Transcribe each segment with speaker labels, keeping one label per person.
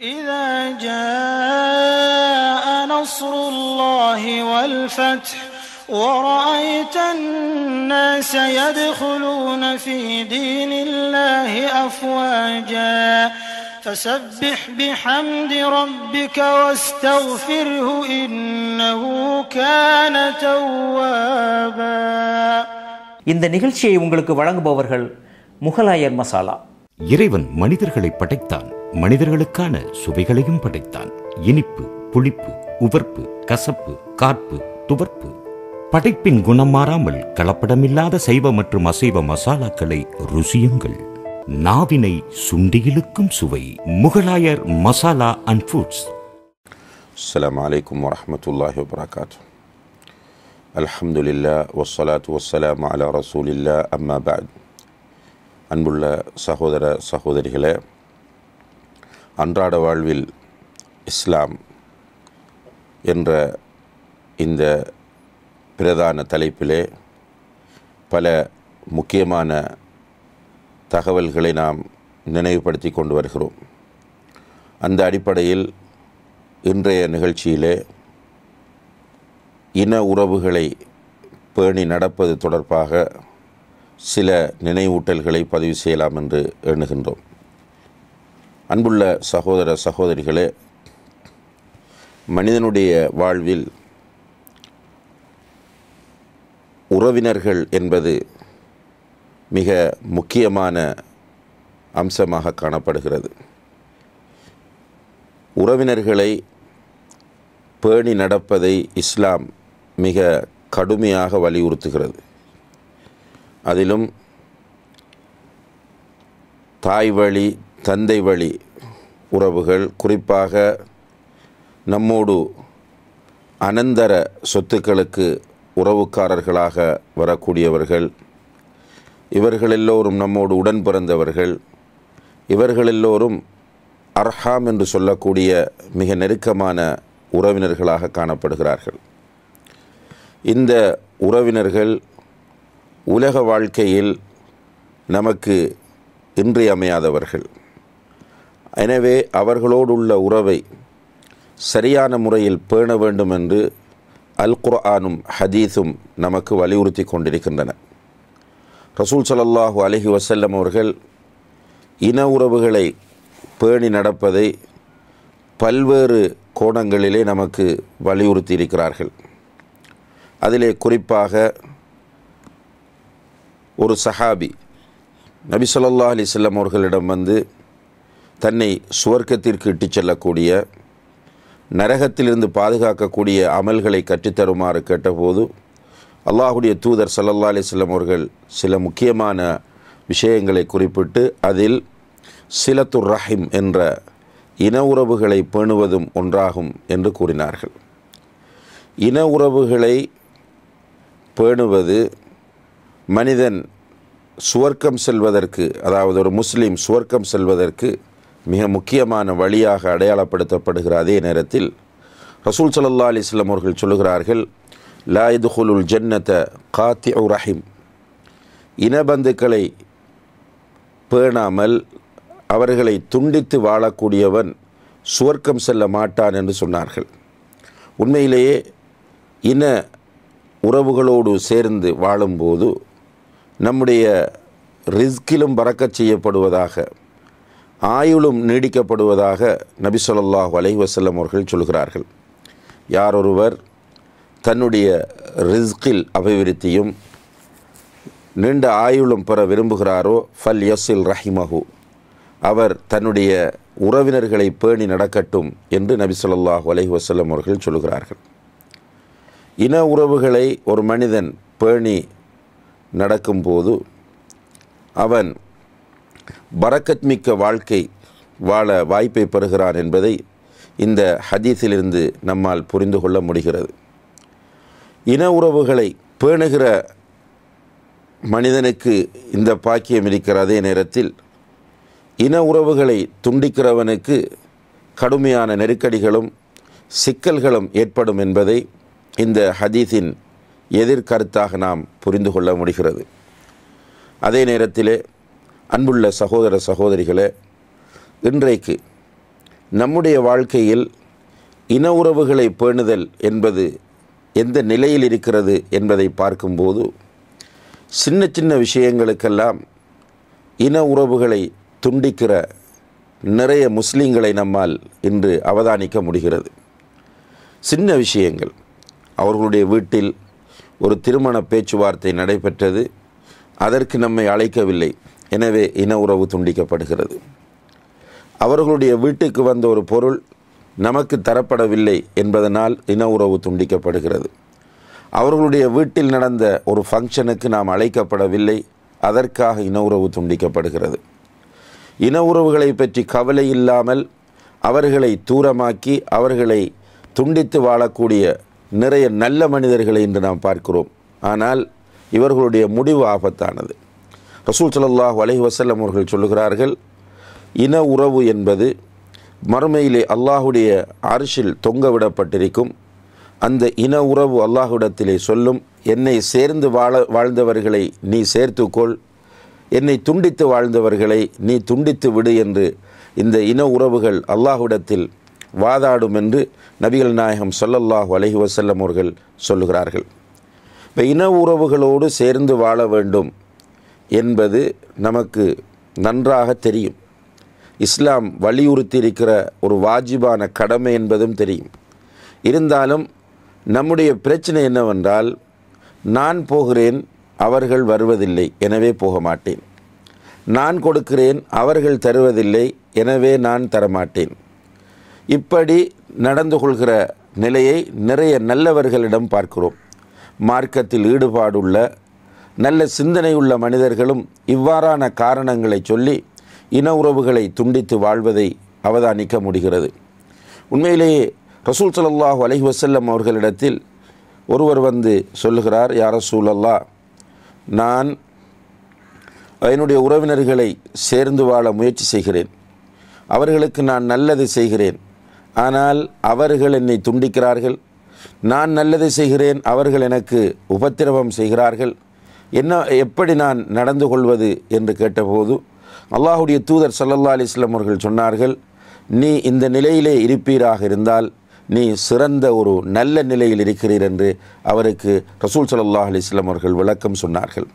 Speaker 1: إذا جاء نصر الله والفتح ورأيت الناس يدخلون في دين الله أفواجا فسبح بحمد ربك واستغفره إنه كان توابا
Speaker 2: இந்த நிகழ்ச்சியை உங்களுக்கு வழங்குபவர்கள் முகலாயர் மசாலா
Speaker 3: இறைவன் மனிதர்களை படைத்தான் மனிதர்களுக்கான சுவைகளையும் படைத்தான். இனிப்பு புளிப்பு உவர்ப்பு கசப்பு கார்ப்பு துவர்ப்பு. படைப்பின் குணம் மாறாமல் கலப்படமில்லாத சைவ மற்றும் அசைவ மசாலாக்களை ருசியுங்கள். நாவினை சுண்டியிலுக்கும் சுவை முகலாயர் மசாலா அண்ட் ஃபுட்ஸ்.
Speaker 4: அஸ்லாம் வலைக்கம் வரமத்துல்லாஹி வபரகாத்து. அலமதுல்லா வசலாத் வசலாம் அலா ரசூலில்லா அம்மா பாத் அன்புள்ள சகோதர சகோதரிகளை அன்றாட வாழ்வில் இஸ்லாம் என்ற இந்த பிரதான தலைப்பிலே பல முக்கியமான தகவல்களை நாம் நினைவுபடுத்தி கொண்டு வருகிறோம். அந்த அடிப்படையில் இன்றைய நிகழ்ச்சியிலே இன உறவுகளை பேணி நடப்பது தொடர்பாக சில நினைவூட்டல்களை பதிவு செய்யலாம் என்று எண்ணுகின்றோம். அன்புள்ள சகோதர சகோதரிகளே மனிதனுடைய வாழ்வில் உறவினர்கள் என்பது மிக முக்கியமான அம்சமாக காணப்படுகிறது. உறவினர்களை பேணி நடப்பதை இஸ்லாம் மிக கடுமையாக வலியுறுத்துகிறது. அதிலும் தாய் வழி தந்தை வழி உறவுகள் குறிப்பாக நம்மோடு அனந்தர சொத்துக்களுக்கு உறவுக்காரர்களாக வரக்கூடியவர்கள் இவர்கள் எல்லோரும் நம்மோடு உடன் பிறந்தவர்கள் இவர்கள் எல்லோரும் அர்ஹாம் என்று சொல்லக்கூடிய மிக நெருக்கமான உறவினர்களாக காணப்படுகிறார்கள். இந்த உறவினர்கள் உலக வாழ்க்கையில் நமக்கு இன்றியமையாதவர்கள். எனவே அவர்களோடு உள்ள உறவை சரியான முறையில் பேண வேண்டும் என்று அல் குர்ஆனும் ஹதீஸும் நமக்கு வலியுறுத்தி கொண்டிருக்கின்றன. ரசூல் ஸல்லல்லாஹு அலஹி வசல்லம் அவர்கள் இன உறவுகளை பேணி நடப்பதை பல்வேறு கோணங்களிலே நமக்கு வலியுறுத்தி இருக்கிறார்கள் அதிலே குறிப்பாக ஒரு சஹாபி நபி சொல்லா அலைஹி அவர்களிடம் வந்து தன்னை சுவர்க்கத்திற்கு இட்டுச் செல்லக்கூடிய நரகத்திலிருந்து பாதுகாக்கக்கூடிய அமல்களை கற்றுத்தருமாறு கேட்டபோது அல்லாஹுடைய தூதர் சல்லல்லா அலிஸ்லம் அவர்கள் சில முக்கியமான விஷயங்களை குறிப்பிட்டு அதில் சிலத்துர் ரஹிம் என்ற இன உறவுகளை பேணுவதும் ஒன்றாகும் என்று கூறினார்கள். இன உறவுகளை பேணுவது மனிதன் சுவர்க்கம் செல்வதற்கு அதாவது ஒரு முஸ்லீம் சுவர்க்கம் செல்வதற்கு மிக முக்கியமான வழியாக அடையாளப்படுத்தப்படுகிற அதே நேரத்தில் ரசூல் சல்லா அலிஸ்லாம் அவர்கள் சொல்லுகிறார்கள் லா இதுகுலுல் ஜன்னத காத்தி ரஹிம். இனபந்துக்களை பேணாமல் அவர்களை துண்டித்து வாழக்கூடியவன் சுவர்க்கம் செல்ல மாட்டான் என்று சொன்னார்கள். உண்மையிலேயே இன உறவுகளோடு சேர்ந்து வாழும்போது நம்முடைய ரிஸ்கிலும் பறக்கச் செய்யப்படுவதாக ஆயுளும் நீடிக்கப்படுவதாக நபி சொல்லாஹ் அலை வசல்லம் அவர்கள் சொல்கிறார்கள். யாரொருவர் தன்னுடைய ரிஸ்கில் அபிவிருத்தியும் நீண்ட ஆயுளும் பெற விரும்புகிறாரோ ஃபல் யசில் ரஹிமஹு. அவர் தன்னுடைய உறவினர்களை பேணி நடக்கட்டும் என்று நபி சொல்லாஹ் அலை வசல்லம் அவர்கள் சொல்கிறார்கள். இன உறவுகளை ஒரு மனிதன் பேணி நடக்கும்போது அவன் பரக்கத்மிக்க வாழ்க்கை வாழ வாய்ப்பை பெறுகிறான் என்பதை இந்த ஹதீஸிலிருந்து நம்மால் புரிந்து கொள்ள முடிகிறது. இன உறவுகளை பேணுகிற மனிதனுக்கு இந்த பாக்கியம் இருக்கிற அதே நேரத்தில் இன உறவுகளை துண்டிக்கிறவனுக்கு கடுமையான நெருக்கடிகளும் சிக்கல்களும் ஏற்படும் என்பதை இந்த ஹதீஸின் எதிர்கருத்தாக நாம் புரிந்து கொள்ள முடிகிறது. அதே நேரத்திலே அன்புள்ள சகோதர சகோதரிகளே இன்றைக்கு நம்முடைய வாழ்க்கையில் இன உறவுகளை பேணுதல் என்பது எந்த நிலையில் இருக்கிறது என்பதை பார்க்கும்போது சின்ன சின்ன விஷயங்களுக்கெல்லாம் இன உறவுகளை துண்டிக்கிற நிறைய முஸ்லீம்களை நம்மால் இன்று அவதானிக்க முடிகிறது. சின்ன விஷயங்கள். அவர்களுடைய வீட்டில் ஒரு திருமண பேச்சுவார்த்தை நடைபெற்றது. அதற்கு நம்மை அழைக்கவில்லை. எனவே இன உறவு துண்டிக்கப்படுகிறது. அவர்களுடைய வீட்டுக்கு வந்த ஒரு பொருள் நமக்கு தரப்படவில்லை என்பதனால் இன உறவு துண்டிக்கப்படுகிறது. அவர்களுடைய வீட்டில் நடந்த ஒரு ஃபங்க்ஷனுக்கு நாம் அழைக்கப்படவில்லை அதற்காக இன உறவு துண்டிக்கப்படுகிறது. இன உறவுகளை பற்றி கவலை இல்லாமல் அவர்களை தூரமாக்கி அவர்களை துண்டித்து வாழக்கூடிய நிறைய நல்ல மனிதர்களை இன்று நாம் பார்க்கிறோம். ஆனால் இவர்களுடைய முடிவு ஆபத்தானது. ரசூல் ஸல்லல்லாஹு அலைஹி வசல்லம் அவர்கள் சொல்லுகிறார்கள் இன உறவு என்பது மறுமையிலே அல்லாஹுடைய அரிசில் தொங்க விடப்பட்டிருக்கும். அந்த இன உறவு அல்லாஹுடத்திலே சொல்லும் என்னை சேர்ந்து வாழ வாழ்ந்தவர்களை நீ சேர்த்துக்கொள் என்னை துண்டித்து வாழ்ந்தவர்களை நீ துண்டித்து விடு என்று இந்த இன உறவுகள் அல்லாஹுடத்தில் வாதாடும் என்று நபிகள் நாயகம் சொல்லல்லாஹு அலஹி வசல்லம் அவர்கள் சொல்லுகிறார்கள். இப்போ இன உறவுகளோடு சேர்ந்து வாழ வேண்டும். என்பது நமக்கு நன்றாக தெரியும். இஸ்லாம் வலியுறுத்தியிருக்கிற ஒரு வாஜிபான கடமை என்பதும் தெரியும். இருந்தாலும் நம்முடைய பிரச்சனை என்னவென்றால் நான் போகிறேன் அவர்கள் வருவதில்லை எனவே போக மாட்டேன். நான் கொடுக்கிறேன் அவர்கள் தருவதில்லை எனவே நான் தரமாட்டேன். இப்படி நடந்து கொள்கிற நிலையை நிறைய நல்லவர்களிடம் பார்க்கிறோம். மார்க்கத்தில் ஈடுபாடுள்ள நல்ல சிந்தனையுள்ள மனிதர்களும் இவ்வாறான காரணங்களை சொல்லி இன உறவுகளை துண்டித்து வாழ்வதை அவதானிக்க முடிகிறது. உண்மையிலேயே ரசூல் ஸல்லல்லாஹு அலஹி வசல்லம் அவர்களிடத்தில் ஒருவர் வந்து சொல்லுகிறார் யார் சூழல்லா நான் என்னுடைய உறவினர்களை சேர்ந்து வாழ முயற்சி செய்கிறேன். அவர்களுக்கு நான் நல்லது செய்கிறேன். ஆனால் அவர்கள் என்னை துண்டிக்கிறார்கள். நான் நல்லது செய்கிறேன். அவர்கள் எனக்கு உபத்திரவம் செய்கிறார்கள். என்ன எப்படி நான் நடந்து கொள்வது என்று கேட்டபோது அல்லாஹுடைய தூதர் சல்லல்லா அலிஸ்லாம் அவர்கள் சொன்னார்கள் நீ இந்த நிலையிலே இருப்பீராக இருந்தால் நீ சிறந்த ஒரு நல்ல நிலையில் இருக்கிறீர் என்று அவருக்கு ரசூல் சல்லாஹ் அலிஸ்லாம் அவர்கள் விளக்கம் சொன்னார்கள்.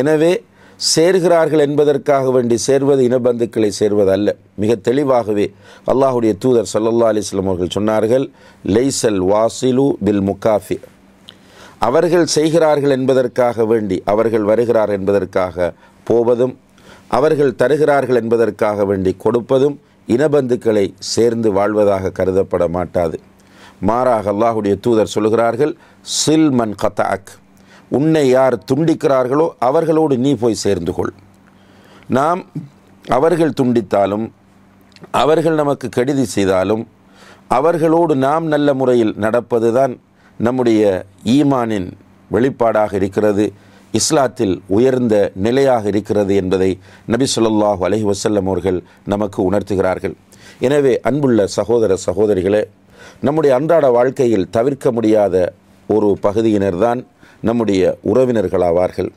Speaker 4: எனவே சேர்கிறார்கள் என்பதற்காக வேண்டி சேர்வது இனபந்துக்களை சேர்வது அல்ல. மிக தெளிவாகவே அல்லாஹுடைய தூதர் சல்லல்லா அலிஸ்லாம் அவர்கள் சொன்னார்கள் லெய்சல் வாசிலு பில் முக்காஃபி அவர்கள் செய்கிறார்கள் என்பதற்காக வேண்டி அவர்கள் வருகிறார் என்பதற்காக போவதும் அவர்கள் தருகிறார்கள் என்பதற்காக வேண்டி கொடுப்பதும் இனபந்துக்களை சேர்ந்து வாழ்வதாக கருதப்பட மாட்டாது. மாறாக அல்லாஹுடைய தூதர் சொல்கிறார்கள் சில் மன் கத்தாக். உன்னை யார் துண்டிக்கிறார்களோ அவர்களோடு நீ போய் சேர்ந்து கொள். நாம் அவர்கள் துண்டித்தாலும் அவர்கள் நமக்கு கெடுதி செய்தாலும் அவர்களோடு நாம் நல்ல முறையில் நடப்பதுதான் நம்முடைய ஈமானின் வெளிப்பாடாக இருக்கிறது இஸ்லாத்தில் உயர்ந்த நிலையாக இருக்கிறது என்பதை நபி சொல்லாஹு அலஹி வசல்லம் அவர்கள் நமக்கு உணர்த்துகிறார்கள். எனவே அன்புள்ள சகோதர சகோதரிகளே நம்முடைய அன்றாட வாழ்க்கையில் தவிர்க்க முடியாத ஒரு பகுதியினர்தான் நம்முடைய உறவினர்களாவார்கள்.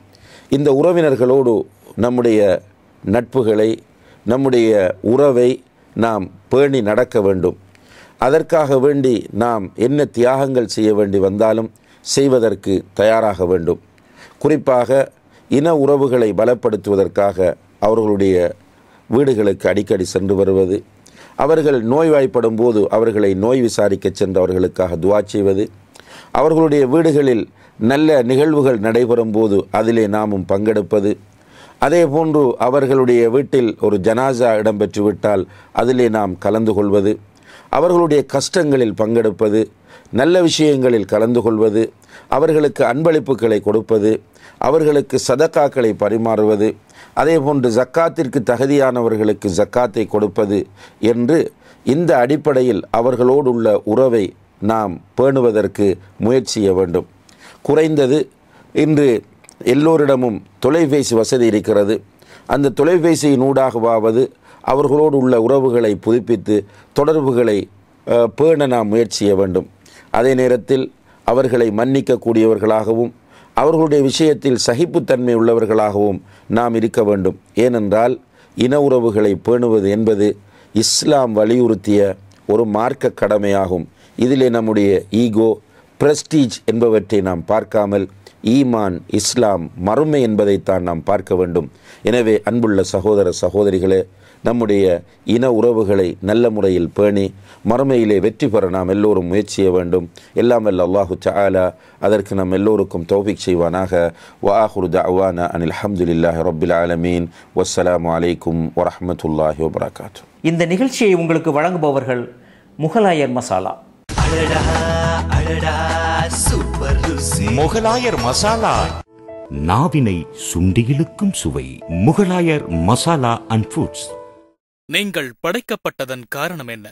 Speaker 4: இந்த உறவினர்களோடு நம்முடைய நட்புகளை நம்முடைய உறவை நாம் பேணி நடக்க வேண்டும். அதற்காக வேண்டி நாம் என்ன தியாகங்கள் செய்ய வேண்டி வந்தாலும் செய்வதற்கு தயாராக வேண்டும். குறிப்பாக இன உறவுகளை பலப்படுத்துவதற்காக அவர்களுடைய வீடுகளுக்கு அடிக்கடி சென்று வருவது அவர்கள் நோய்வாய்ப்படும் போது அவர்களை நோய் விசாரிக்க சென்று அவர்களுக்காக துவா செய்வது அவர்களுடைய வீடுகளில் நல்ல நிகழ்வுகள் நடைபெறும் போது அதிலே நாமும் பங்கெடுப்பது அதே போன்று அவர்களுடைய வீட்டில் ஒரு ஜனாசா இடம்பெற்றுவிட்டால் அதிலே நாம் கலந்து கொள்வது அவர்களுடைய கஷ்டங்களில் பங்கெடுப்பது நல்ல விஷயங்களில் கலந்து கொள்வது அவர்களுக்கு அன்பளிப்புகளை கொடுப்பது அவர்களுக்கு சதக்காக்களை பரிமாறுவது அதே போன்று ஜக்காத்திற்கு தகுதியானவர்களுக்கு ஜக்காத்தை கொடுப்பது என்று இந்த அடிப்படையில் அவர்களோடு உள்ள உறவை நாம் பேணுவதற்கு முயற்சிய வேண்டும். குறைந்தது இன்று எல்லோரிடமும் தொலைபேசி வசதி இருக்கிறது. அந்த தொலைபேசியின் ஊடாகவாவது அவர்களோடு உள்ள உறவுகளை புதுப்பித்து தொடர்புகளை பேண நாம் முயற்சிய வேண்டும். அதே நேரத்தில் அவர்களை மன்னிக்கக்கூடியவர்களாகவும் அவர்களுடைய விஷயத்தில் சகிப்புத்தன்மை உள்ளவர்களாகவும் நாம் இருக்க வேண்டும். ஏனென்றால் இன உறவுகளை பேணுவது என்பது இஸ்லாம் வலியுறுத்திய ஒரு மார்க்க கடமையாகும். இதிலே நம்முடைய ஈகோ பிரஸ்டீஜ் என்பவற்றை நாம் பார்க்காமல் ஈமான் இஸ்லாம் மறுமை என்பதைத்தான் நாம் பார்க்க வேண்டும். எனவே அன்புள்ள சகோதர சகோதரிகளே நம்முடைய இன உறவுகளை நல்ல முறையில் பேணி மறுமையிலே வெற்றி பெற நாம் எல்லோரும் முயற்சி செய்ய வேண்டும். எல்லாம் வல்ல அல்லாஹு தஆலா அதற்கு நாம் எல்லோருக்கும் தௌஃபிக் செய்வானாக. வஆஹுரு தஅவானா அனில் ஹம்துலில்லாஹி ரப்பில் ஆலமீன். வஸ்ஸலாமு அலைக்கும் வரஹ்மத்துல்லாஹி வபரகாத்துஹு.
Speaker 2: இந்த நிகழ்ச்சியை உங்களுக்கு வழங்குபவர்கள் முகலாயர் மசாலா.
Speaker 3: முகலாயர் மசாலா. நாவினை சுண்டியிலுக்கும் சுவை. முகலாயர் மசாலா அண்ட் ஃபுட்ஸ்
Speaker 5: நீங்கள் படைக்கப்பட்டதன் காரணம் என்ன?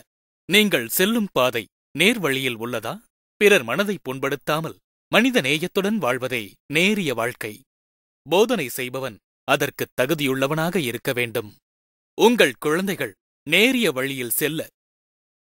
Speaker 5: நீங்கள் செல்லும் பாதை நேர் வழியில் உள்ளதா? பிறர் மனதை புண்படுத்தாமல் மனித நேயத்துடன் வாழ்வதே நேரிய வாழ்க்கை. போதனை செய்பவன் அதற்கு தகுதியுள்ளவனாக இருக்க வேண்டும். உங்கள் குழந்தைகள் நேரிய வழியில் செல்ல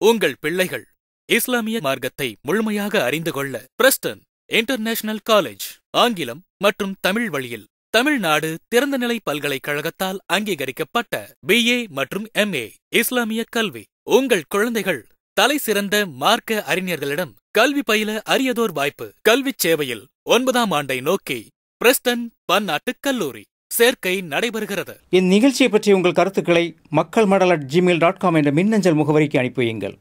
Speaker 5: உங்கள் பிள்ளைகள் இஸ்லாமிய மார்க்கத்தை முழுமையாக அறிந்து கொள்ள பிரஸ்டன் இன்டர்நேஷனல் காலேஜ் ஆங்கிலம் மற்றும் தமிழ் வழியில் தமிழ்நாடு திறந்தநிலை பல்கலைக்கழகத்தால் அங்கீகரிக்கப்பட்ட பிஏ மற்றும் எம்ஏ இஸ்லாமிய கல்வி. உங்கள் குழந்தைகள் தலை சிறந்த மார்க்க அறிஞர்களிடம் கல்வி பயில அரியதோர் வாய்ப்பு. கல்விச் சேவையில் ஒன்பதாம் ஆண்டை நோக்கி பிரஸ்டன் பன்னாட்டு கல்லூரி சேர்க்கை நடைபெறுகிறது.
Speaker 2: இந்நிகழ்ச்சியை பற்றி உங்கள் கருத்துக்களை மக்கள் மடல் அட் ஜிமெயில் டாட் காம் என்ற மின்னஞ்சல் முகவரிக்கு அனுப்பி வையுங்கள்.